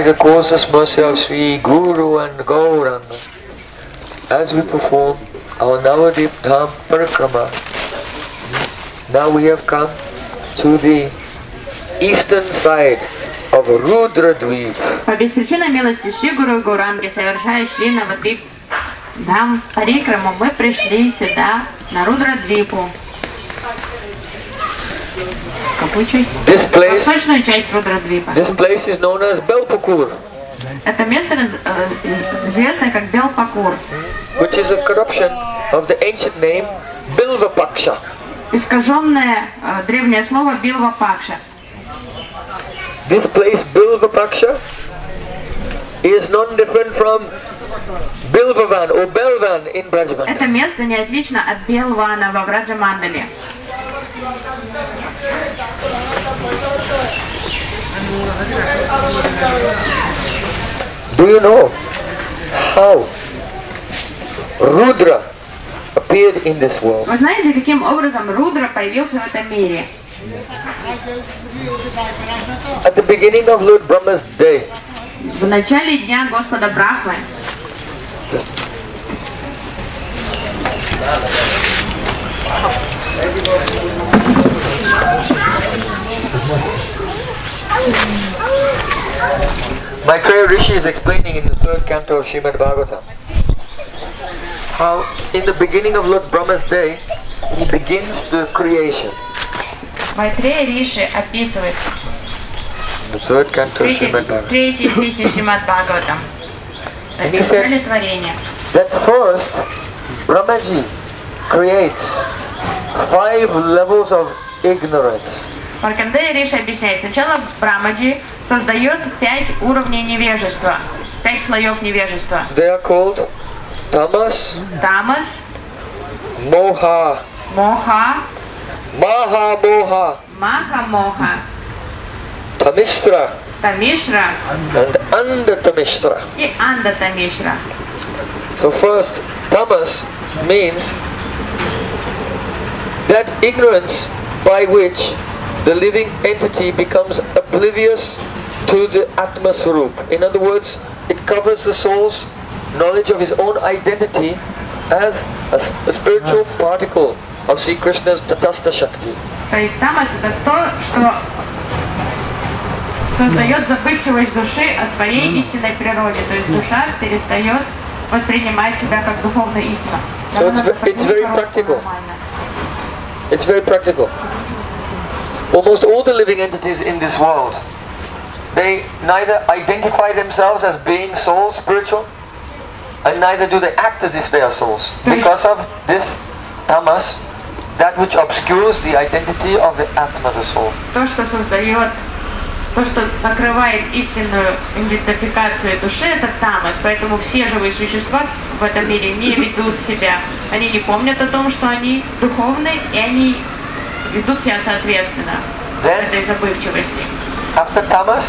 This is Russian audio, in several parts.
Causeless mercy of Sri Guru and Gauranga, as we perform our Navadip Dham Parikrama, now we have come to the eastern side of Rudra Dweep. По беспричинной милости Шри Гуру Гауранги, совершая Шри Навадвип Дам Парикраму, мы пришли сюда, на Рудра-двипу. Какую часть? This place, Восточную часть Рудра-двипа. this place is known as Belpakur, Это место раз- э, известно как Белпакур, which is a corruption of the ancient name Bilvapaksha. искаженное э, древнее слово Билва Пакша. This place, Bilvapaksha, is non different from Bilvavan or Belvan in Brajman. Это место не отлично от Белвана во Враджамандале. Do you know how Rudra appeared in this world? Вы знаете, каким образом Рудра появился в этом мире? At the beginning of Lord Brahma's day, В начале дня Господа Брахмы Maitreya Rishi is explaining in the third canto of Srimad Bhagavatam how in the beginning of Lord Brahma's day, he begins the creation. Майтрея Риши описывает The third canto of третьей, Srimad Bhagavatam. третьей песни Шримад Бхагаватам. То And есть he said- начале творения. That first, Brahmaji creates five levels of ignorance. Маркандея Риши объясняет, сначала Брамаджи создает пять уровней невежества, пять слоев невежества. They are called tamas, Тамас, moha, Моха, maha moha, Маха-Моха, tamishra, Тамишра. And andatamishra. и Анда-Тамишра. So first, tamas means that ignorance by which the living entity becomes oblivious to the Atma Swarup. In other words, it covers the soul's knowledge of his own identity as a, s- a spiritual particle of Sri Krishna's Tatastha Shakti. То есть тамас это то, что создает забывчивость души о своей истинной природе. То есть душа перестает воспринимать себя как духовная истина. So Нам it's надо ve- it's поднять very коробку practical. нормально. It's very practical. Almost all the living entities in this world, they neither identify themselves as being souls, spiritual, and neither do they act as if they are souls. Because of this tamas, that which obscures the identity of the Atma, the soul. То, что создает, то, что накрывает истинную идентификацию души, это тамас. Поэтому все живые существа в этом мире не ведут себя. Они не помнят о том, что они духовны, и они ведут себя соответственно Then, этой забывчивости. after tamas,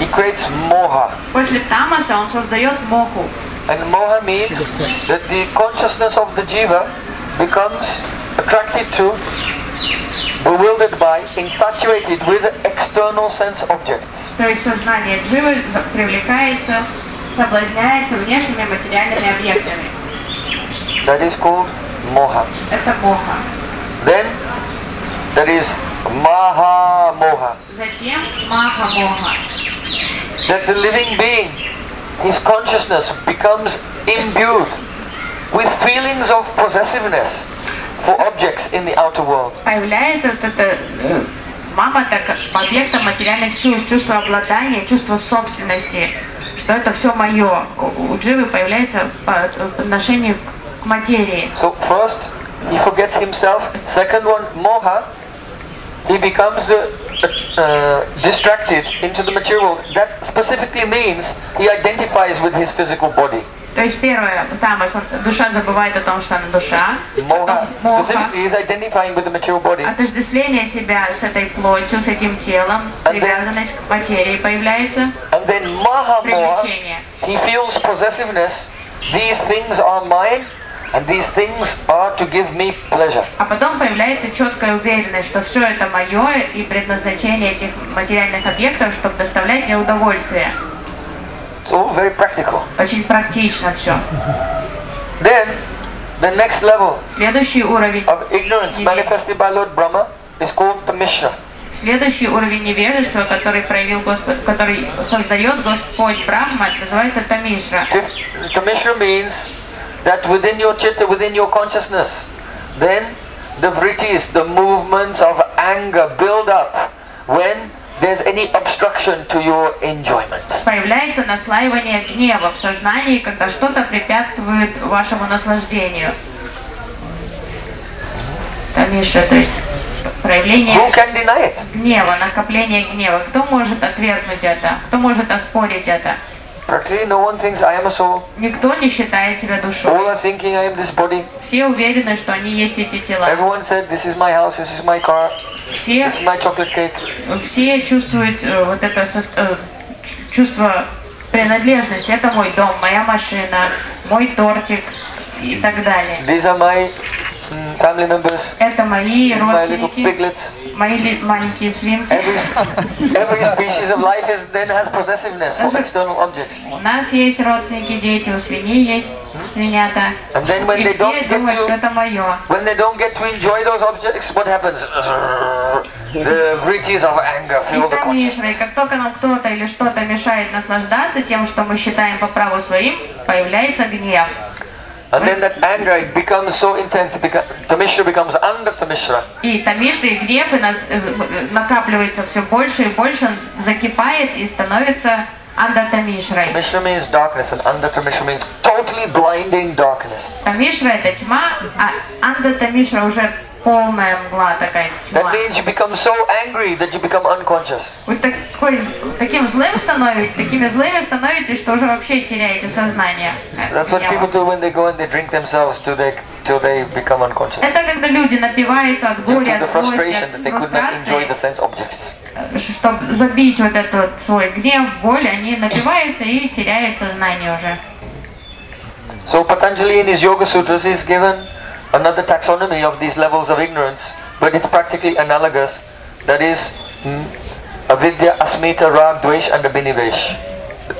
he creates moha. После тамаса он создает моху. And moha means that the consciousness of the jiva becomes attracted to, bewildered by, infatuated with external sense objects. То есть сознание дживы привлекается, соблазняется внешними материальными объектами. That is called moha. Это моха. Then there is maha moha. Затем маха-моха. That the living being, his consciousness becomes imbued with feelings of possessiveness for objects in the outer world. Появляется вот это э, мама так объектом материальных чувств, чувство обладания, чувство собственности, что это все мое. У, у дживы появляется по по отношению к- к материи. So first, he forgets himself. Second one, moha. He becomes uh, uh, distracted into the material world. That specifically means he identifies with his physical body. То есть первое, тамас, он- душа забывает о том, что она душа. Moha Потом моха, specifically is identifying with the material body. отождествление себя с этой плотью, с этим телом, привязанность к материи появляется, And then Maha Moha, привлечение. he feels possessiveness. These things are mine, And these things are to give me pleasure. А потом появляется четкая уверенность, что все это мое и предназначение этих материальных объектов, чтобы доставлять мне удовольствие. It's all very practical. Очень практично все. Then, the next level Следующий уровень, of ignorance manifested by Lord Brahma is called Tamishra. следующий уровень невежества, который проявил Господь, который создает Господь Брахма, называется Тамишра. Tamishra means that within your chitta, within your consciousness, then the vrittis, the movements of anger build up when there's any obstruction to your enjoyment. Появляется наслаивание гнева в сознании, когда что-то препятствует вашему наслаждению. Тамишра, то есть проявление гнева, накопление гнева. Кто может отвергнуть это? Кто может оспорить это? Practically no one thinks I am a soul. Никто не считает себя душой. All are thinking I am this body. Все уверены, что они есть эти тела. Everyone said this is my house, this is my car, Все, this is my chocolate cake. все чувствуют э, вот это сос- э, чувство принадлежности. Это мой дом, моя машина, мой тортик и так далее. These are my mm, family members, Это мои my little родственники, piglets. Мои маленькие свинки. Every, every species of life is then has possessiveness for external objects. У нас есть родственники, дети, у свиней есть свинята. And then when И they все don't get думают, что это мое. when they don't get to enjoy those objects, what happens? The vrittis of anger fill the consciousness. Мишра, и как только нам кто-то или что-то мешает наслаждаться тем, что мы считаем по праву своим, появляется гнев. And then that anger becomes so intense, Tamishra becomes under Tamishra. И Тамишра и гнев и нас, э, накапливается все больше и больше, он закипает и становится андатамишрой. Tamishra means darkness, and under Tamishra means totally blinding darkness. Тамишра это тьма, а андатамишра уже полная мгла такая That means you become so angry that you become unconscious. Вы такой, таким злым становитесь, такими злыми становитесь, что уже вообще теряете сознание. That's what people do when they go and they drink themselves till they till they become unconscious. Это когда люди напиваются от горя, to от злости, от чтобы забить вот этот свой гнев, боль, они напиваются и теряют сознание уже. So Patanjali in his Yoga Sutras is given another taxonomy of these levels of ignorance, but it's practically analogous. That is mm, avidya, asmita, rag, dvesh, and abhinivesh.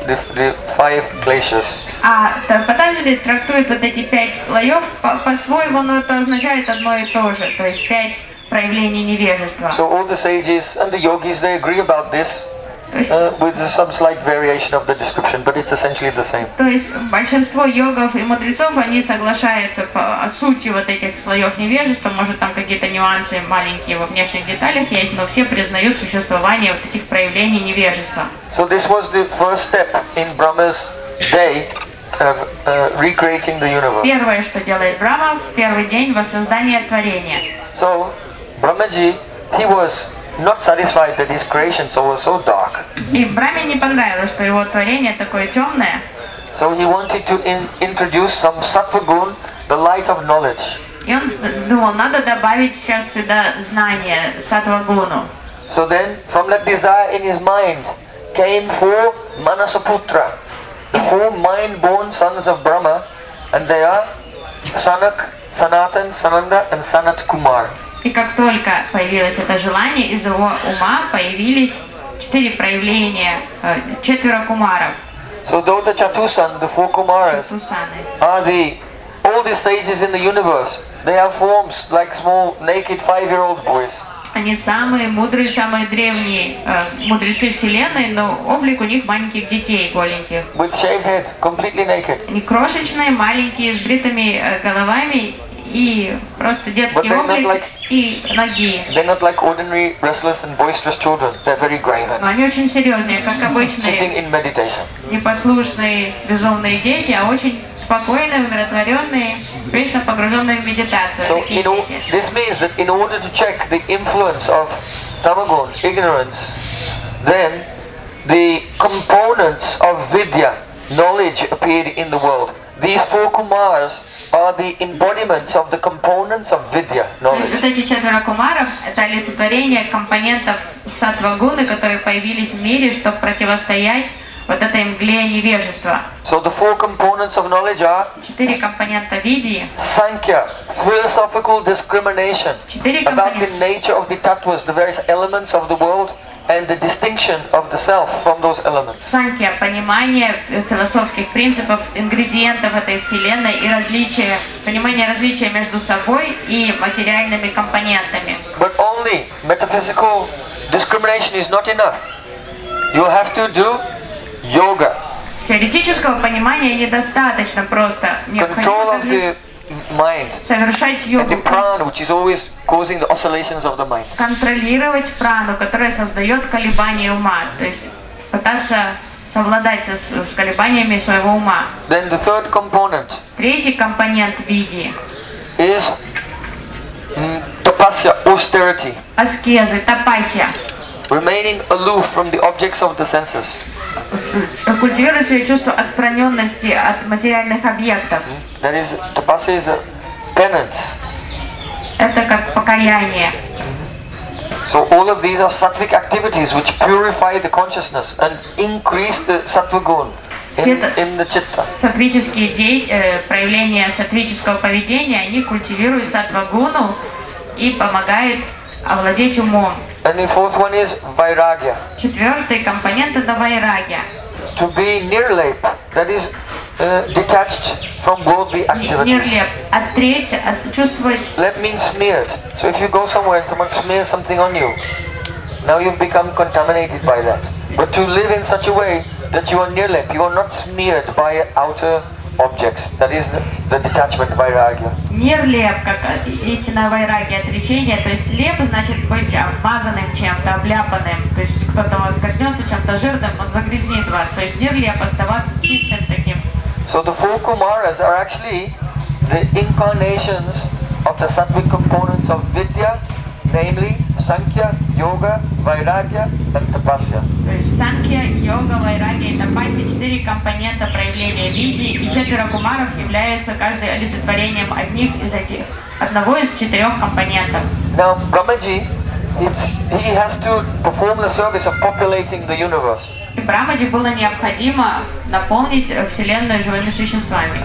The, the five glaciers. А Т- Патанджали трактует вот эти пять слоев по- по-своему, но это означает одно и то же, то есть пять проявлений невежества. So all the sages and the yogis they agree about this То есть, uh, With some slight variation of the description, but it's essentially the same. то есть большинство йогов и мудрецов, они соглашаются по сути вот этих слоев невежества, может там какие-то нюансы маленькие во внешних деталях есть, но все признают существование вот этих проявлений невежества. So this was the first step in Brahma's day of uh, recreating the universe. Первое, что делает Брахма в первый день воссоздания творения. So Brahmaji, he was not satisfied that his creation so was so dark. И Брахме не понравилось, что его творение такое темное, So he wanted to in, introduce some sattva gun, the light of knowledge. и он думал, надо добавить сейчас сюда знание, сатвагуну. So then, from that desire in his mind, came four Manasaputra, the four mind-born sons of Brahma, and they are Sanak, Sanatan, Sananda, and Sanat Kumar. И как только появилось это желание, из его ума появились четыре проявления, э, четверо кумаров, So though the Chatusan, the four Kumaras, are the oldest sages in the universe, they have forms like small naked five-year-old boys. Они самые мудрые, самые древние э, мудрецы Вселенной, но облик у них маленьких детей голеньких. with shaved head, completely naked. Они крошечные, маленькие, с бритыми э, головами и просто детский облик like- и ноги. Like ordinary children. Но они очень серьезные, как обычные непослушные, безумные дети, а очень спокойные, умиротворенные, вечно погруженные в медитацию. So o- дети. this means that in order to check the influence of tamagun, ignorance, then the components of vidya, knowledge appeared in the world. These four Kumars are the embodiments of the components of Vidya, есть вот knowledge. эти четверо кумаров – это олицетворение компонентов сатвагуны, которые появились в мире, чтобы противостоять вот этой мгле невежества. So the four components of knowledge are Четыре компонента видии, Sankhya, philosophical discrimination about the nature of the tattvas, the various elements of the world, and the distinction of the self from those elements. санкья, понимание философских принципов, ингредиентов этой вселенной и различия, понимание различия между собой и материальными компонентами. But only metaphysical discrimination is not enough. You have to do yoga, Теоретического понимания недостаточно просто. control of the mind, совершать and the йогу, prana, which is always causing the oscillations of the mind. контролировать прану, которая создает колебания ума, то есть пытаться совладать со- с, колебаниями своего ума. Then the third component Третий компонент види is mm, tapasya, austerity, – аскезы, тапасия. remaining aloof from the objects of the senses. Культивирует свое чувство отстраненности от материальных объектов. That is, tapasya is a penance. Это как покаяние. So all of these are sattvic activities which purify the consciousness and increase the sattva gun in, in the chitta. Сатвические дей- э, проявления сатвического поведения, они культивируют сатвагуну и помогают овладеть умом. And the fourth one is vairagya. Четвертый компонент это вайрагия. To be nirlep, that is uh, detached from worldly activities. Нерлеп, оттреть, от, чувствовать Lep means smeared. So if you go somewhere and someone smears something on you, now you've become contaminated by that. But to live in such a way that you are nirlep, you are not smeared by outer objects. That is the, detachment, vairagya. нерлеп, как э, истинная вайрагия, отречение. То есть леп значит быть обмазанным чем-то, обляпанным. То есть кто-то вас коснется чем-то жирным, он загрязнит вас. То есть нерлеп, оставаться чистым таким. So the four Kumaras are actually the incarnations of the sattvic components of Vidya, namely Sankhya, Yoga, Vairagya and Tapasya. То есть санкья, йога, вайрагия и тапасия – четыре компонента проявления види, и четверо кумаров являются каждый олицетворением одних из этих, одного из четырех компонентов. Now Brahmaji, it's, he has to perform the service of populating the universe. И Брамаде было необходимо наполнить Вселенную живыми существами.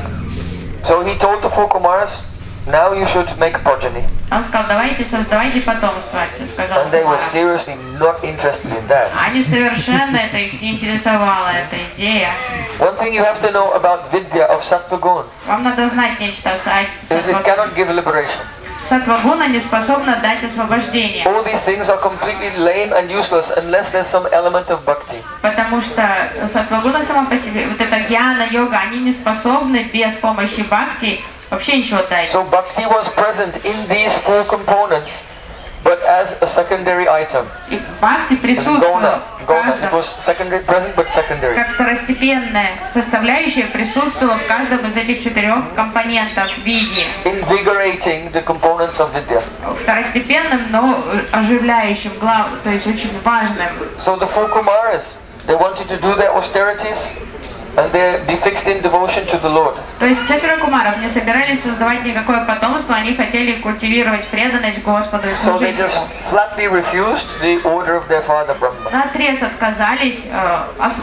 So he told the four Kumaras, now you should make progeny. Он сказал, давайте создавайте потомство, сказал And they were seriously not interested in that. Они совершенно это их не интересовала, эта идея. One thing you have to know about Vidya of Sattvagun Вам надо знать нечто о is it cannot give liberation. Сатвагуна не способна дать освобождение. All these things are completely lame and useless unless there's some element of bhakti. Потому что сатвагуна сама по себе, вот эта гьяна, йога, они не способны без помощи бхакти вообще ничего дать. So bhakti was present in these four components, but as a secondary item. И бхакти As присутствовала gona, в gona. It каждом, was secondary, present but secondary. как второстепенная составляющая присутствовала в каждом из этих четырех компонентов виде. Invigorating the components of Vidya. Второстепенным, но оживляющим, глав, то есть очень важным. So the four Kumaras, they wanted to do their austerities And they be fixed in devotion to the Lord. То есть четверо кумаров не собирались создавать никакое потомство, они хотели культивировать преданность Господу и So they just flatly refused the order of their father Brahma. Наотрез отказались, э,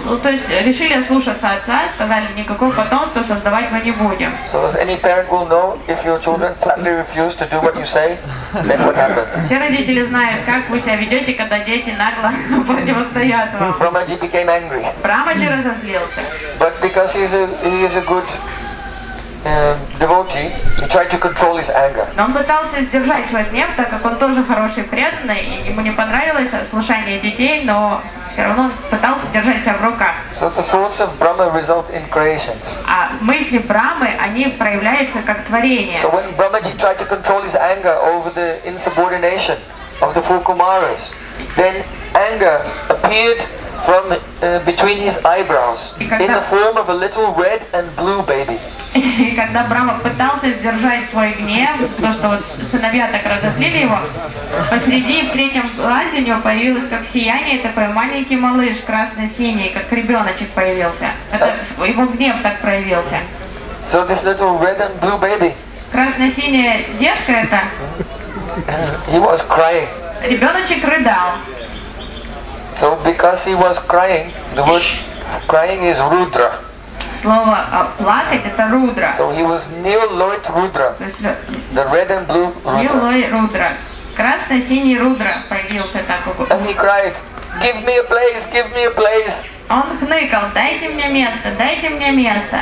ну, то есть решили слушаться отца, сказали, никакого потомства создавать мы не будем. So as any parent will know, if your children flatly refuse to do what you say, then what happens? Все родители знают, как вы себя ведете, когда дети нагло противостоят вам. Brahmaji became angry. Брамаджи разозлился. But because he's a, he is a good um, devotee, he tried to control his anger. Но он пытался сдержать свой гнев, так как он тоже хороший преданный, и ему не понравилось слушание детей, но все равно он пытался держать себя в руках. So the thoughts of Brahma result in creations. А мысли Брамы, они проявляются как творение. So when Brahmaji tried to control his anger over the insubordination of the four Kumaras, then anger appeared from uh, between his eyebrows in the form of a little red and blue baby. И когда Брама пытался сдержать свой гнев, то, что вот сыновья так разозлили его, посреди в третьем глазе у него появилось как сияние, такой маленький малыш, красно-синий, как ребеночек появился. Это его гнев так проявился. So this little red and blue baby, Красно-синяя детка это, he was crying. ребеночек рыдал. So because he was crying, the word crying is Rudra. Слово а, плакать это рудра. So he was Neil Lloyd Rudra, То есть лё- the red and blue Rudra. Лилой рудра. Красно-синий рудра появился так. у- And he cried, give me a place, give me a place. Он хныкал, дайте мне место, дайте мне место.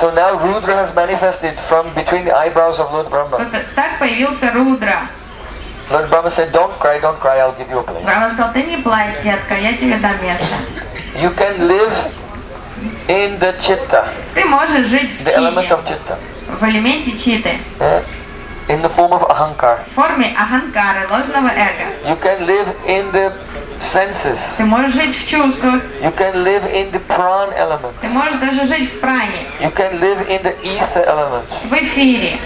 So now Rudra has manifested from between the eyebrows of Lord Brahma. Вот так появился рудра. Lord Brahma said, don't cry, don't cry, I'll give you a place. Брахма сказал, ты не плачь, детка, я тебе дам место. You can live in the chitta, Ты можешь жить в the element чите, of chitta, в элементе читы, eh, in the form of ahankar. в форме аханкары, ложного эго. You can live in the senses. Ты можешь жить в чувствах, You can live in the pran element. ты можешь даже жить в пране, You can live in the ether element. в эфире,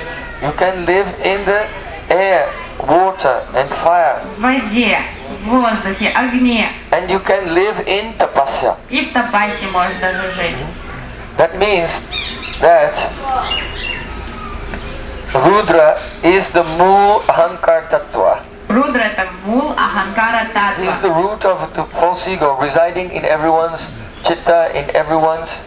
You can live in the air, water and fire. в воде, в воздухе, огне. And you can live in tapasya. И в тапасе можешь даже жить. That means that Rudra is the Mool Ahankar Tattva. Рудра это мул аханкара He is татва. the root of the false ego residing in everyone's chitta, in everyone's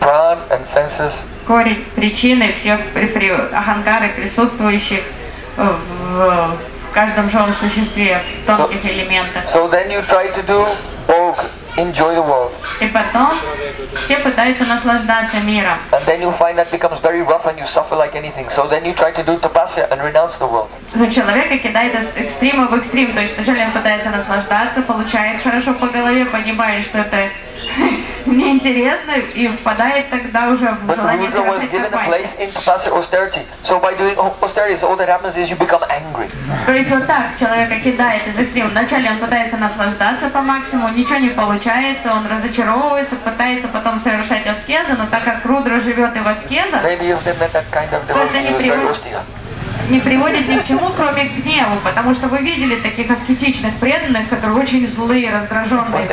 pran and senses. Корень причины всех при, при, аханкары, присутствующих э, в, в каждом живом существе, тонких элементах. So then you try to do bhog, enjoy the world. И потом все пытаются наслаждаться миром. And then you find that becomes very rough and you suffer like anything. So then you try to do tapasya and renounce the world. Что Человека кидает из экстрима в экстрим. То есть вначале он пытается наслаждаться, получает хорошо по голове, понимает, что это неинтересно и впадает тогда уже в желание become angry. То есть вот так человека кидает из экстрима. Вначале он пытается наслаждаться по максимуму, ничего не получается, он разочаровывается, пытается потом совершать аскезу, но так как Рудра живет и в аскезах, kind of is very austere. Не приводит ни к чему, кроме к гневу, потому что вы видели таких аскетичных преданных, которые очень злые, раздраженные.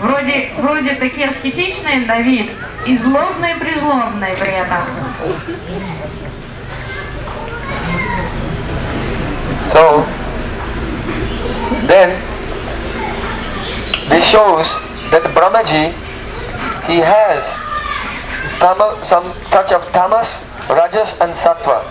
Вроде, вроде такие аскетичные на вид, и злобные, призлобные при этом. So then this shows that Brahmaji he has tama, some touch of tamas, rajas and sattva.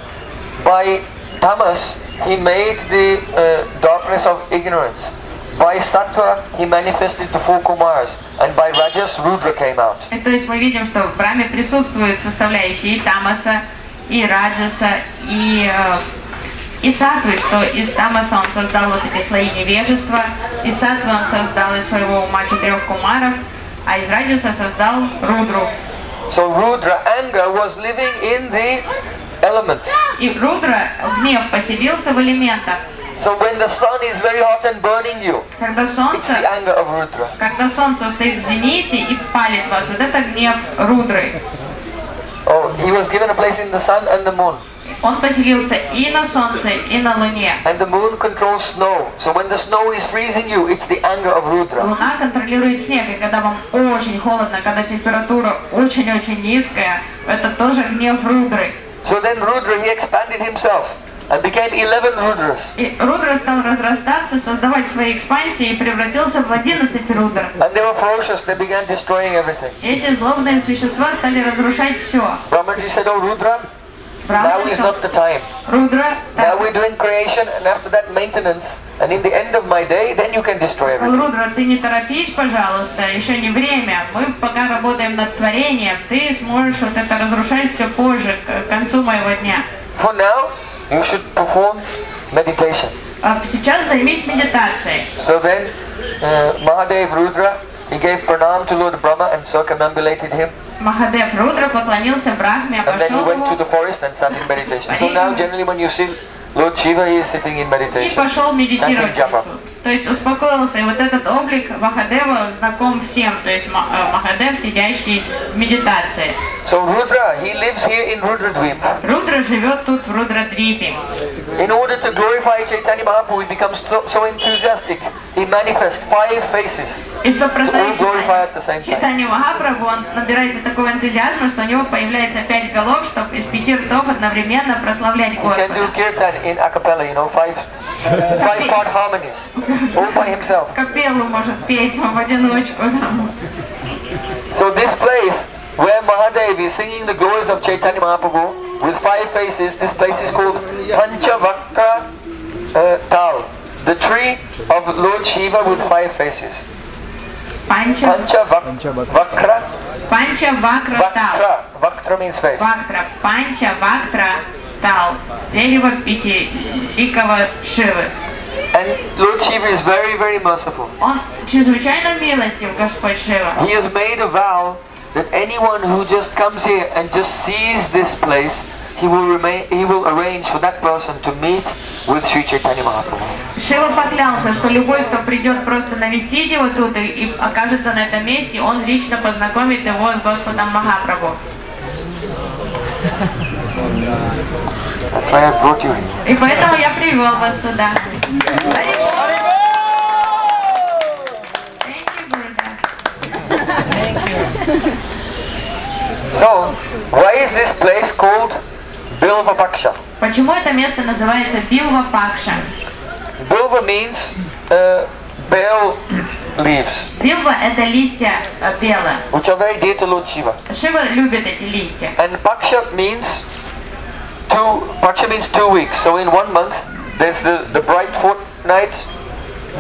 By tamas he made the uh, darkness of ignorance. By sattva he manifested the four kumars and by rajas Rudra came out. И то есть мы видим, что в Браме присутствуют составляющие и тамаса, и раджаса, и, э, и сатвы, что из тамаса он создал вот эти слои невежества, из сатвы он создал из своего ума четырех кумаров, а из раджаса создал рудру. So Rudra anger was living in the elements. И рудра, гнев, поселился в элементах. So when the sun is very hot and burning you, Когда it's солнце, the anger of Rudra. когда солнце стоит в зените и палит вас, вот это гнев рудры. Oh, he was given a place in the sun and the moon. Он поселился и на солнце, и на луне. And the moon controls snow. So when the snow is freezing you, it's the anger of Rudra. Луна контролирует снег, и когда вам очень холодно, когда температура очень-очень низкая, это тоже гнев рудры. So then Rudra, he expanded himself and became 11 Rudras. И рудра стал разрастаться, создавать свои экспансии и превратился в 11 рудр. And they were ferocious. They began destroying everything. И эти злобные существа стали разрушать все. Brahmaji said, oh Rudra, now Правда, is что not the time. рудра, Now так, we're doing creation and after that maintenance. And in the end of my day, then you can destroy сказал everything. Рудра, ты не торопись, пожалуйста, еще не время. Мы пока работаем над творением, ты сможешь вот это разрушать все позже, к концу моего дня. For now, you should perform meditation. А сейчас займись медитацией. So then, uh, Mahadev Rudra, he gave pranam to Lord Brahma and circumambulated him. Махадев Рудра поклонился Брахме, And then he went to the forest and sat in meditation. So now generally when you see Lord Shiva, he is sitting in и meditation. пошел медитировать. То есть успокоился, и вот этот облик Махадева знаком всем, то есть Ма- э, Махадев, сидящий в медитации. So Rudra, he lives here in Rudradweep. Рудра живет тут в Рудрадрипе. In order to glorify Chaitanya Mahaprabhu, he becomes so, so enthusiastic. He manifests five faces, И same time. читание Махапрабху, он набирается такого энтузиазма, что у него появляется пять голов, чтобы из пяти ртов одновременно прославлять He can do Господа. kirtan in a cappella, you know, five, five part harmonies, all by himself. Капеллу может петь в одиночку. Там. So this place where Mahadev is singing the glories of Chaitanya Mahaprabhu with five faces, this place is called Panchavakra uh, Tal, the tree of Lord Shiva with five faces. Панча, Panchavakra, панча Вакра Тал. Vaktra, Vaktra means face. Вактра, Панча Вактра Тал. Дерево пятиликого Шивы. And Lord Shiva is very, very merciful. Он чрезвычайно милостив, Господь Шива. He has made a vow that anyone who just comes here and just sees this place, he will remain, he will arrange for that person to meet with Sri Chaitanya Mahaprabhu. Шива поклялся, что любой, кто придет просто навестить его тут и, и окажется на этом месте, он лично познакомит его с Господом Махапрабху. That's why I brought you here. И поэтому я привел вас сюда. Thank you, Gurudev. So, why is this place called Bilva Paksha? Почему это место называется Билва Пакша? Bilva means uh, bell leaves, Билва это листья э, белые. which are very dear to Lord Shiva. Шива любит эти листья. And Paksha means two, Paksha means two weeks. So in one month, there's the, the bright fortnight,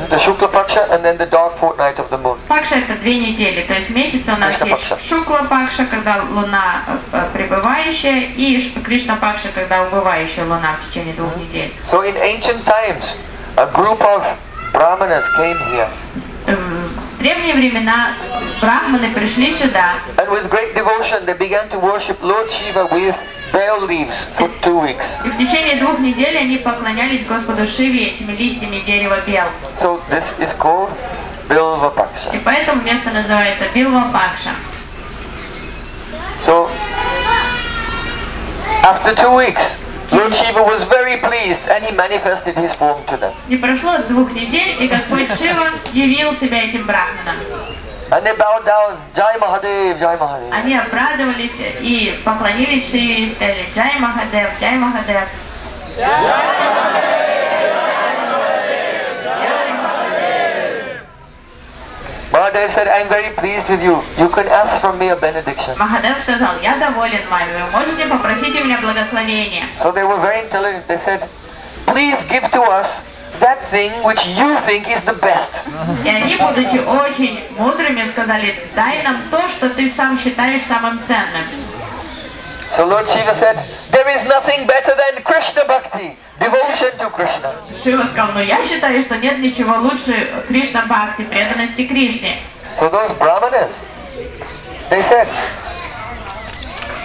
The Shukla Paksha, and then the dark fortnight of the moon. Пакша это две недели, то есть месяц у нас Кришна есть Пакша. Шукла Пакша, когда луна э, э, пребывающая, и Ш- Кришна Пакша, когда убывающая луна в течение двух недель. So in ancient times, a group of brahmanas came here, Э, В древние времена брахманы пришли сюда, and with great devotion, they began to worship Lord Shiva with bell leaves for two weeks. и в течение двух недель они поклонялись Господу Шиве этими листьями дерева бел. So this is called Bilva Paksha. И поэтому место называется Билва Пакша. So after two weeks, Lord Shiva was very pleased and he manifested his form to them. Не прошло двух недель, и Господь Шива явил себя этим брахманам. And they bowed down, Jai Mahadev, Jai Mahadev. Они обрадовались и поклонились Шиве и сказали «Джай Махадев, Джай Махадев». Mahadev said, I'm very pleased with you. You can ask from me a benediction. Махадев сказал «Я доволен вами, вы можете попросить у меня благословения». So they were very intelligent. They said, please give to us that thing which you think is the best. И они, будучи очень мудрыми, сказали «Дай нам то, что ты сам считаешь самым ценным». So Lord Shiva said, there is nothing better than Krishna Bhakti, devotion to Krishna. Шива сказал «Но я считаю, что нет ничего лучше Кришна Бхакти, преданности Кришне». So those brahmanas, they said,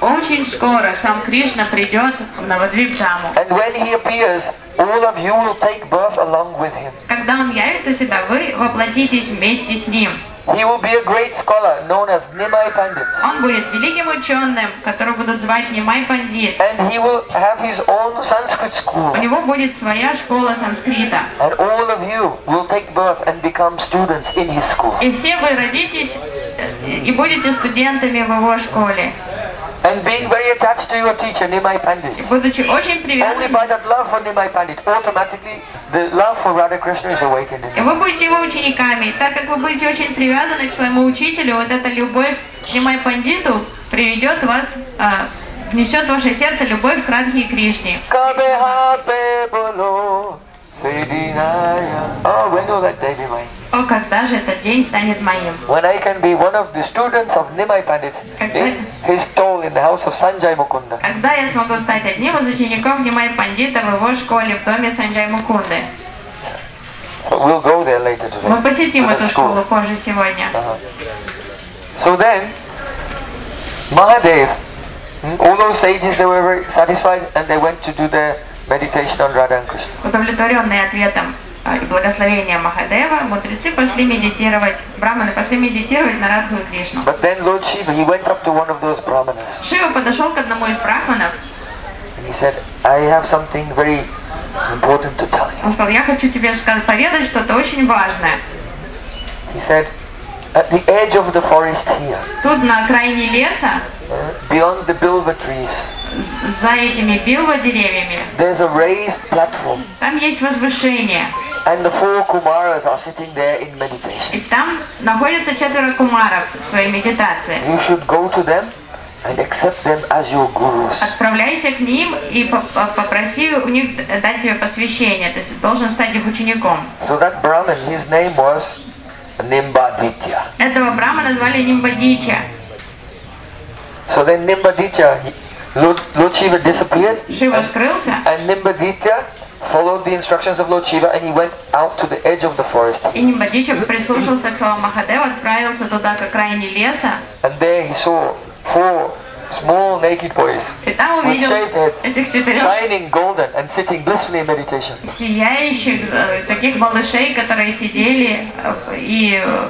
Очень скоро сам Кришна придет в Навадвипдаму. And when he appears, all of you will take birth along with him. Когда он явится сюда, вы воплотитесь вместе с ним. He will be a great scholar known as Nimai Pandit. Он будет великим ученым, которого будут звать Нимай Пандит. And he will have his own Sanskrit school. У него будет своя школа санскрита. And all of you will take birth and become students in his school. И все вы родитесь э, и будете студентами в его школе. And being very attached to your teacher, Nimai Pandit. будучи очень Only привязаны, by that love for Nimai Pandit, automatically the love for Radha Krishna is awakened и you. вы будете его учениками. Так как вы будете очень привязаны к своему учителю, вот эта любовь к Нимай Пандиту приведет вас, а, внесет в ваше сердце любовь к Радхе и Кришне. Oh, when will that day be mine? О, когда же этот день станет моим? When I can be one of the students of Nimai Pandit in his stall in the house of Sanjay Mukunda. Когда я смогу стать одним из учеников Нимай Пандита в его школе в доме Санджай Мукунды? We'll go there later today. Мы посетим to эту that школу school. позже сегодня. So then, Mahadev All those sages, they were very satisfied and they went to do their meditation on Radha and Krishna. Удовлетворенные ответом а, и благословением Махадева, мудрецы пошли медитировать, браманы пошли медитировать на Радху и Кришну. But then Lord Shiva, he went up to one of those brahmanas Шива подошел к одному из брахманов, and he said, I have something very important to tell you. он сказал, я хочу тебе сказать, поведать что-то очень важное. He said, at the edge of the forest here, Тут на окраине леса, uh, beyond the bilva trees, за этими билва деревьями, there's a raised platform там есть возвышение. And the four Kumaras are sitting there in meditation. И там находятся четверо кумаров в своей медитации. You should go to them and accept them as your gurus. Отправляйся к ним и по- по- попроси у них дать тебе посвящение. То есть должен стать их учеником. So that Brahmin, his name was Nimbaditya. Этого брама назвали Нимбадича. So then Nimbaditya, Lord, Lord Shiva disappeared Шива скрылся, and Nimbaditya followed the instructions of Lord Shiva and he went out to the edge of the forest. и Нимбадича прислушался к словам Махадева, отправился туда к окраине леса, And there he saw four small naked boys, и там with увидел shaved heads, этих четырех shining golden and sitting blissfully in meditation. сияющих э, таких малышей, которые сидели э, и э,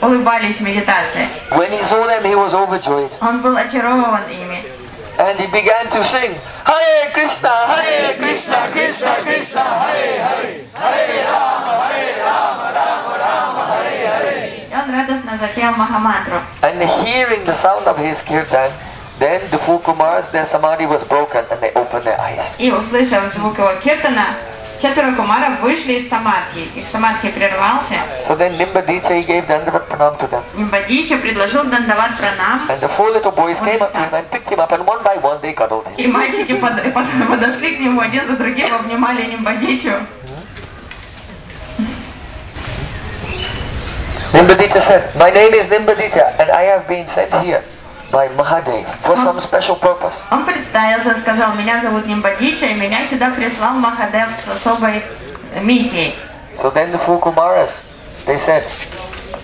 улыбались в медитации. When he saw them, he was overjoyed. Он был очарован ими. And he began to sing, Hare Krishna, Hare Krishna, Krishna Krishna, Hare Hare. И он радостно запел Махамантру. And hearing the sound of his kirtan, then the four Kumars, their samadhi was broken and they opened their eyes. И услышав звук его киртана, четверо кумаров вышли из самадхи. Их самадхи прервался. So then Nimbaditya, he gave Dandavat Pranam to them. Нимбадича предложил Дандават Пранам, And the four little boys came up to him and picked him up and one by one they cuddled him. и мальчики под- под- подошли к нему один за другим, обнимали Нимбадичу. Nimbaditya said, My name is Nimbaditya and I have been sent here by Mahadev for some special purpose. Он представился, сказал, меня зовут Нимбадича, и меня сюда прислал Махадев с особой миссией. So then the four Kumaras, they said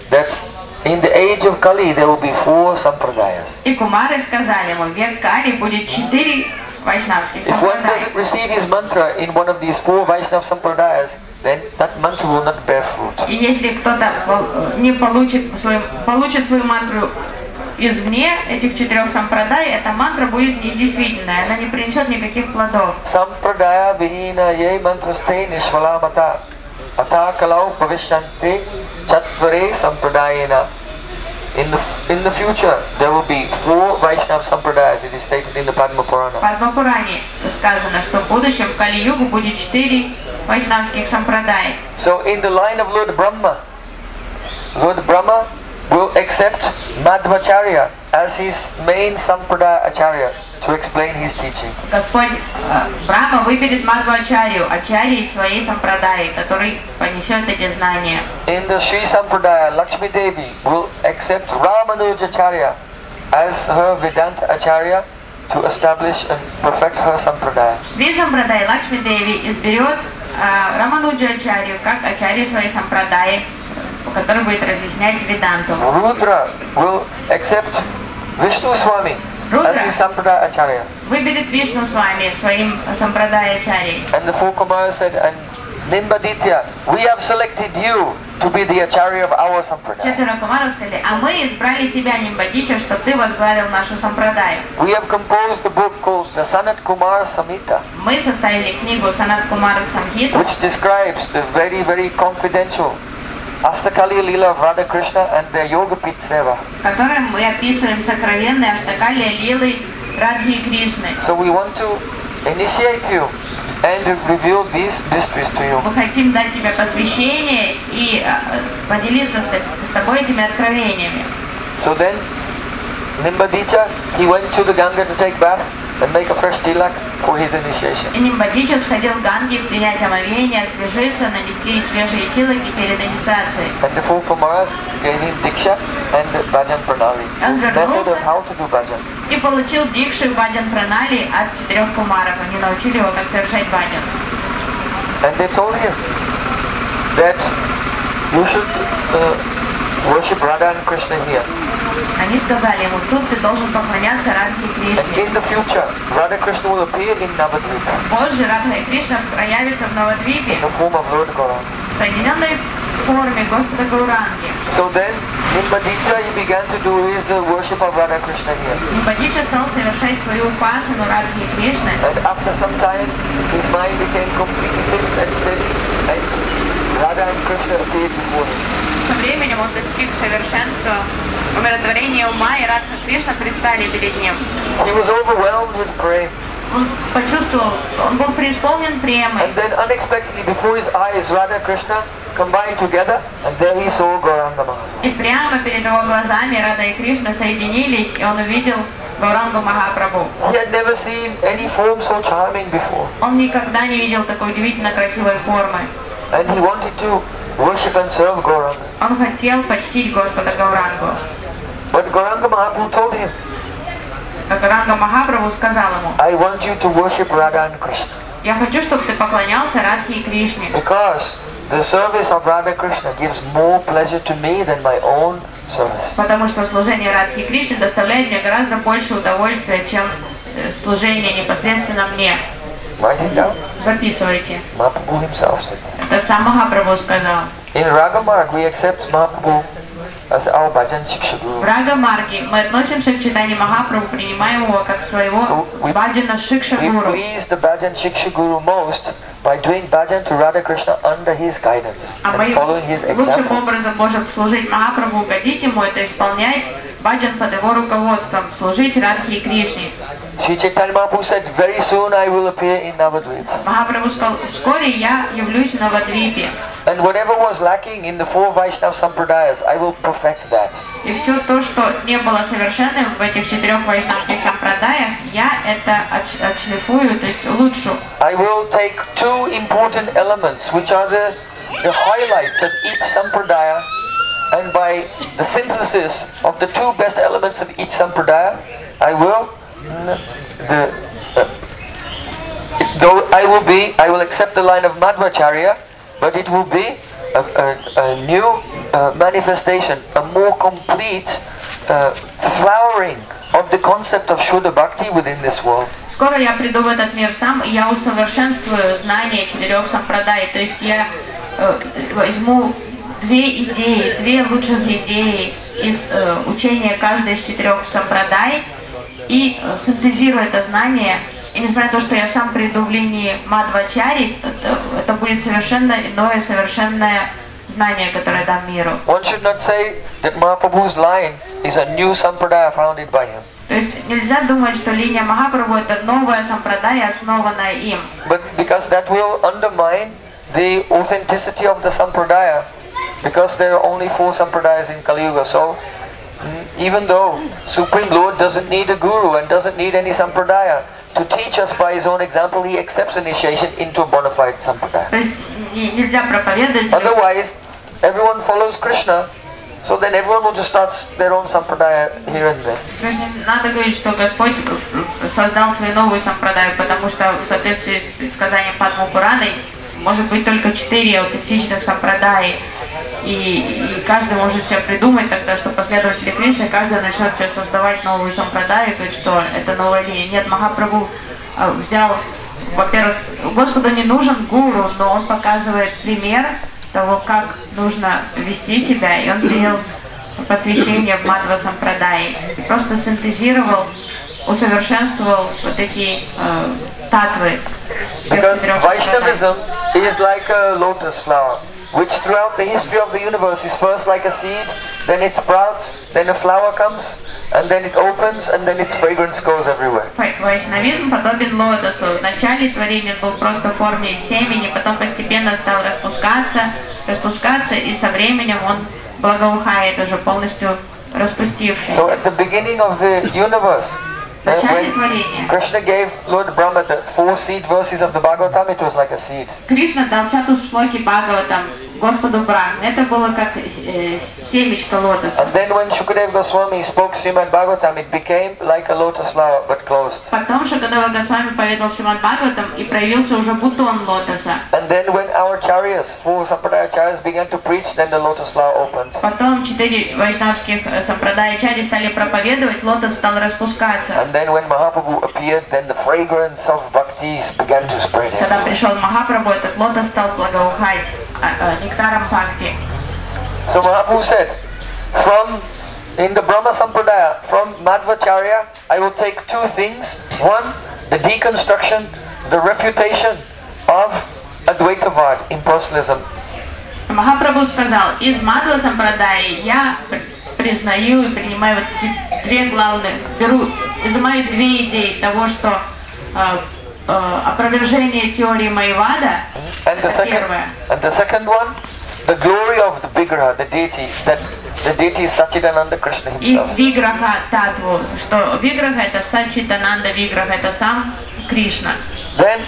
that in the age of Kali there will be four sampradayas. И кумары сказали ему, век Кали будет четыре вайшнавских If one doesn't receive his mantra in one of these four Vaishnav sampradayas, then that mantra will not bear fruit. И если кто-то не получит свою, получит свою мантру извне этих четырех сампрадай, эта мантра будет недействительной, она не принесет никаких плодов. Sampradaya vihina ye mantraste nishvalamata ata kalau bhavishante chatvare sampradayena. In the, in the future, there will be four Vaishnav sampradayas, it is stated in the Padma В Purana. Падмапуране сказано, что в будущем в Кали-югу будет четыре вайшнавских сампрадай. So in the line of Lord Brahma, Lord Brahma will accept Madhvacharya as his main sampradaya acharya to explain his teaching. Господь э, Брахма выберет Мадхвачарью, ачарьей своей сампрадаи, который понесет эти знания. In the Sri Sampradaya, Lakshmi Devi will accept Ramanujacharya as her Vedanta acharya to establish and perfect her sampradaya. В Шри Сампрадай Лакшми Деви изберет э, Рамануджа Ачарью как ачарью своей сампрадаи, Который будет разъяснять Веданту. Rudra will accept Vishnu Swami as his sampradaya acharya. Выберет Вишну с вами своим сампрадай ачарьей. And the four Kumaras said, and Nimbaditya, we have selected you to be the acharya of our sampradaya. Четверо кумаров сказали, а мы избрали тебя, Нимбадича, чтобы ты возглавил нашу сампрадаю. We have composed a book called the Sanat Kumar Samhita, Мы составили книгу Санат Кумар which describes the very, very confidential Leela of Radha Krishna and their Yoga Pit Seva. в котором мы описываем сокровенные Аштакалия Лилы Радхи Кришны. So we want to initiate you and reveal these mysteries to you. Мы хотим дать тебе посвящение и э, поделиться с, тобой этими откровениями. So then, Nimbaditya, he went to the Ganga to take bath and make a fresh tilak for his initiation. Нимбадича сходил в Ганги принять омовение, освежиться, нанести свежие тилоки перед инициацией. And the four Kumaras him Diksha and the Bhajan Pranali. Rules- of how to do Bhajan. И получил дикши Баджан Пранали от четырех кумаров. Они научили его, как совершать баджан. And they told him that you should uh, Они сказали ему, тут ты должен поклоняться Радхе Кришне. in the future, Radha Krishna will appear in Navadvipa Позже Радха и Кришна проявится в Навадвипе in the form of Lord Gauranga. соединенной форме Господа Гауранги. So then, Madhya, he began to do his uh, worship of Radha Krishna here. Нипадича стал совершать свою упасану Радхи Кришны. And after some time, his mind became completely fixed and steady, and Radha and Krishna appeared before him. Со временем он достиг совершенства, умиротворения ума, и Радха Кришна предстали перед ним. He was overwhelmed with prema. Он почувствовал, он был преисполнен премой. And then unexpectedly, before his eyes, Radha Krishna combined together, and there he saw Gauranga Mahaprabhu. И прямо перед его глазами Рада и Кришна соединились, и он увидел Gauranga Махапрабху. He had never seen any form so charming before, Он никогда не видел такой удивительно красивой формы. and he wanted to Он хотел почтить Господа Gaurangу. But Gauranga Mahaprabhu told him, Махапрабху сказал ему, I want you to worship Radha and Krishna. я хочу, чтобы ты поклонялся Радхе и Кришне. Because the service of Radha Krishna gives more pleasure to me than my own service. Потому что служение Радхи Кришне доставляет мне гораздо больше удовольствия, чем э, служение непосредственно мне. Write it down. Записывайте. Mahaprabhu himself said. Это сам Махапрабху сказал. In Ragamarg, we accept Mahaprabhu as our bhajan shiksha В guru. Рага Марги мы относимся к читанию Махапрабху, принимаем его как своего So we- баджана Шикша We please the bhajan shiksha guru most by doing bhajan to Radha Krishna under his guidance А and following his лучшим example. образом можем служить Махапрабху, угодить ему, это исполнять баджан под его руководством, служить Радхи и Кришне. Sri Chaitanya Mahaprabhu said, very soon I will appear in Navadvipa. Махапрабху сказал, вскоре я явлюсь на Вадвипе. And whatever was lacking in the four Vaishnava Sampradayas, I will perfect that. И все то, что не было совершенным в этих четырех вайшнавских сампрадаях, я это отш- отшлифую, то есть улучшу. I will take two important elements, which are the, the highlights of each Sampradaya, and by the synthesis of the two best elements of each Sampradaya, I will mm, the uh, though I will be I will accept the line of Madhvacharya, but it will be a, a, a new uh, manifestation, a more complete uh, flowering of the concept of Shuddha Bhakti within this world. Скоро я приду в этот мир сам, и я усовершенствую знания четырех сампрадай. То есть я э, возьму две идеи, две лучших идеи из э, учения каждой из четырех сампрадай и э, синтезирую это знание. И несмотря на то, что я сам приду в линии Мадвачари, это, это будет совершенно иное, совершенное знание, которое дам миру. One should not say that Mahaprabhu's line is a new sampradaya founded by him. То есть нельзя думать, что линия Махапрабху это новая сампрадая, основанная им. But because that will undermine the authenticity of the sampradaya, because there are only four sampradayas in Kali Yuga. So mm, even though Supreme Lord doesn't need a guru and doesn't need any sampradaya to teach us by his own example, he accepts initiation into a bona fide sampradaya. То есть не- нельзя проповедовать Otherwise, everyone follows Krishna, so then everyone will just start their own sampradaya here and there. То есть не надо говорить, что Господь создал свою новую сампрадаю, потому что в соответствии с предсказанием Падму Пураны может быть только четыре аутентичных сампрадаи. И, и каждый может себе придумать тогда, что последователи Кришны, каждый начнет себе создавать новую сампрадаю, и говорит, что это новая линия. Нет, Махапрабху э, взял, во-первых, Господу не нужен гуру, но он показывает пример того, как нужно вести себя, и он принял посвящение в Мадва Сампрадай. Просто синтезировал, усовершенствовал вот эти э, татвы всех Because. Vaishnavism is like a lotus flower, which throughout the history of the universe is first like a seed, then it sprouts, then a flower comes, and then it opens, and then its fragrance goes everywhere. Вай- Вайшнавизм подобен лотосу. В начале творения он был просто в форме семени, потом постепенно стал распускаться, распускаться, и со временем он благоухает уже полностью распустившись. So at the beginning of the universe, В uh, начале when творения Krishna gave Lord Brahma the four seed verses of the Bhagavatam, it was like a seed. Кришна дал чату шлоки Бхагаватам Господу Брахме. Это было как э, семечко лотоса. And then when Shukadev Goswami spoke Srimad Bhagavatam, it became like a lotus flower but closed. Потом Шукадева Госвами поведал Шримад Бхагаватам и проявился уже бутон лотоса. And then when our charyas, four Sampradaya charyas began to preach, then the lotus flower opened. Потом четыре вайшнавских э, сампрадая-чари стали проповедовать, лотос стал распускаться. And then when Mahaprabhu appeared, then the fragrance of bhaktis began to spread. Когда пришел Махапрабху, этот лотос стал благоухать а, а, нектаром бхакти. So Mahaprabhu said, from in the Brahma Sampradaya, from Madhvacharya, I will take two things. One, the deconstruction, the refutation of Advaitavad, impersonalism. Махапрабху сказал, из Мадхва Сампрадаи я при- признаю и принимаю вот эти две главные, беру, изымаю две идеи того, что э, э, опровержение теории Майвада, And the это second, первое, and the second one, the glory of the Vigraha, the deity, that the deity is Sachidananda Krishna и himself. Виграха Татву, что Виграха это Сачитананда Виграха, это сам Кришна. Then,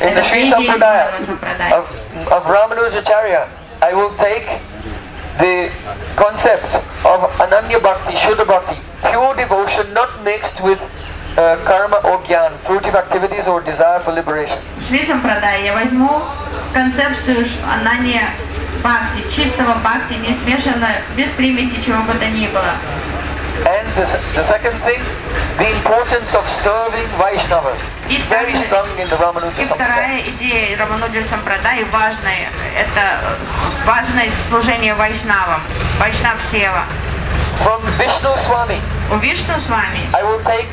in the Это Sri две идеи из Sampradaya Мадхва Сампрадая. of, of Ramanujacharya, I will take the concept of Ananya Bhakti, Shuddha Bhakti, pure devotion not mixed with uh, karma or gyan, fruitive activities or desire for liberation. Шри Сампрадай я возьму концепцию анания бхакти, чистого бхакти, не смешанно, без примеси чего бы то ни было. And the, the second thing, the importance of serving Vaishnavas. И Very strong in the Ramanuja И вторая идея Рамануджа Сампрадай, важная, это с- важность служения вайшнавам, вайшнав сева. From Vishnu Swami, У Вишну I will take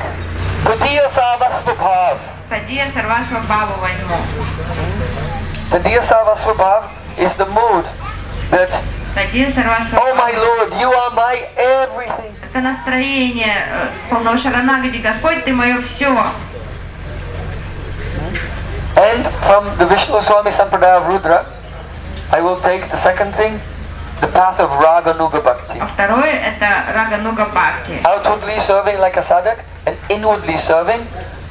Tadiya Savasvabhav. Тадия Сарвасва Бабу возьму. Tadiya Savasvabhav is the mood that, Тадия Сарвасва oh my Бабу. Lord, you are my everything. Это настроение э, полного шаранагати. Господь, ты мое все. And from the Vishnu Swami Sampradaya of Rudra, I will take the second thing, the path of Raga Nuga Bhakti. А второе это Рага Нуга Бхакти. Outwardly serving like a sadhak and inwardly serving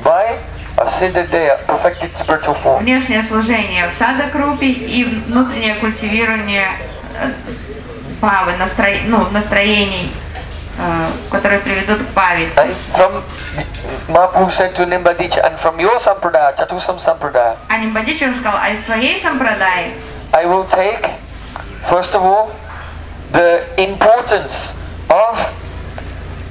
by a siddhadeya, perfected spiritual form. Внешнее служение в садакрупе и внутреннее культивирование э, павы, настро- ну, настроений, э, которые приведут к паве. And from Mahaprabhu said to Nimbadicha, and from your Sampradaya, Chatusam Sampradaya, Анимбадичев сказал, а из твоей сампрадаи I will take, first of all, the importance of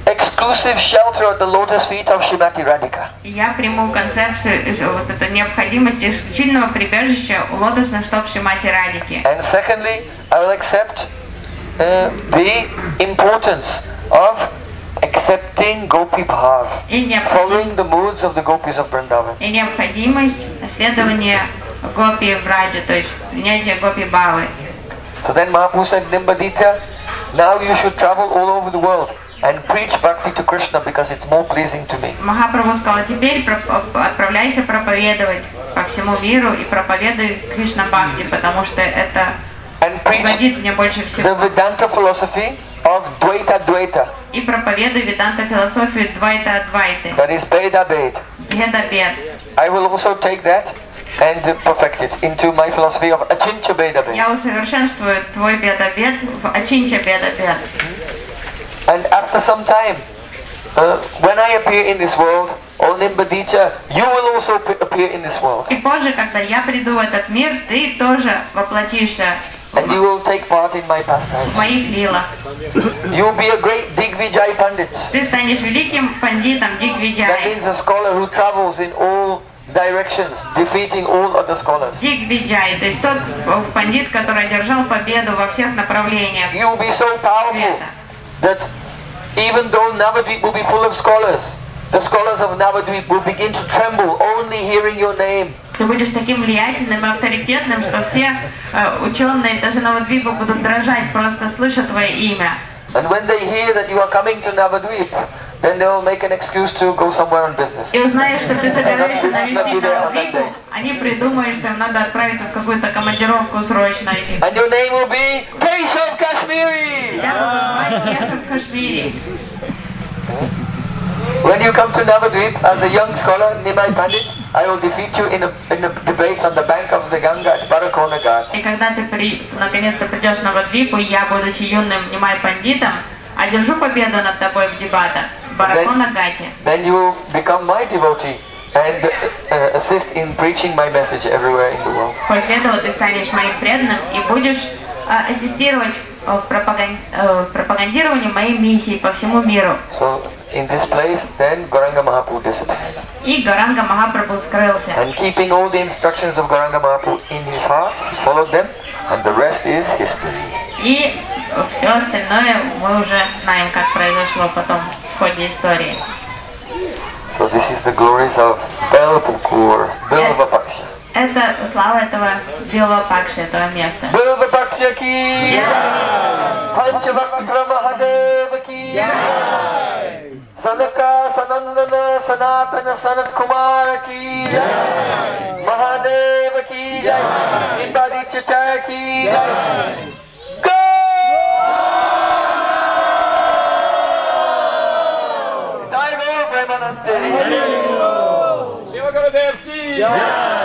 exclusive shelter at the lotus feet of Shrimati Radhika. я приму концепцию, э, вот эта необходимость исключительного прибежища у лотосных стоп Шимати Радики. And secondly, I will accept uh, the importance of accepting Gopi Bhav, following the moods of the gopis of Vrindavan. и необходимость следования гопи в раде, то есть принятия гопи бавы. So then Mahaprabhu said, Nimbaditya, now you should travel all over the world and preach bhakti to Krishna because it's more pleasing to me. Махапрабху сказал, теперь отправляйся проповедовать по всему миру и проповедуй Кришна Бхакти, потому что это And preach угодит мне больше the всего. Vedanta philosophy of Dvaita Dvaita, И проповедуй Веданта философию Двайта Адвайты, that is Veda Ved. Беда Бед. I will also take that and perfect it into my philosophy of Achintya Veda Ved. Я усовершенствую твой Беда Бед в Очинча Беда Бед. And after some time, uh, when I appear in this world, O Nimbadicha, you will also p- appear in this world. И позже, когда я приду в этот мир, ты тоже воплотишься And you will take part in my в pastimes. моих лилах. You will be a great Digvijay Pandit. Ты станешь великим пандитом That Дигвиджай. means a scholar who travels in all directions, defeating all other scholars. Дигвиджай, то есть тот э, пандит, который одержал победу во всех направлениях You will be so powerful света. that even though Navadvip will be full of scholars, the scholars of Navadvip will begin to tremble only hearing your name. Ты будешь таким влиятельным и авторитетным, что все э, ученые, даже Новодвипа, будут дрожать, просто слыша твое имя. And when they hear that you are coming to Navadvip, then they will make an excuse to go somewhere on business. И узнаешь, что ты собираешься навестить Новодвипу, они придумают, что им надо отправиться в какую-то командировку срочно. And your name will be Keshav Kashmiri! тебя будут звать Кешев Кашмири. When you come to Navadvip as a young scholar, Nimai Pandit, I will defeat you in a, in a debate on the bank of the Ganga at Barakona Ghat. И когда ты при, наконец-то придешь на Вадвипу, я, будучи юным Нимай Пандитом, одержу победу над тобой в дебатах Гате. Then you will become my devotee and uh, assist in preaching my message everywhere in the world. После этого ты станешь моим преданным и будешь э, ассистировать э, в пропаган- э, в пропагандировании моей миссии по всему миру. So in this place, then Goranga Mahaprabhu disappeared. И Гаранга Махапрабху скрылся. And keeping all the instructions of Goranga Mahaprabhu in his heart, he followed them, and the rest is history. И все остальное мы уже знаем, как произошло потом в ходе истории. So this is the glories of Belpukur, Bilvapaksha. Это слава этого белого пакши, этого места. Bilvapaksha ki Panchavakra Mahadeva ki Sanaka Sanandana Sanatana Sanat Kumara ki Mahadeva ki Nimbadi Chachaya ki 学んで今からです